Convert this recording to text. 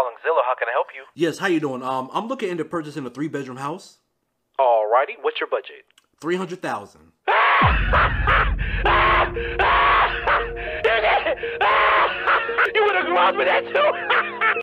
calling Zillow. How can I help you? Yes, how you doing? Um, I'm looking into purchasing a three bedroom house. Alrighty. What's your budget? Three hundred thousand. you would have with that too.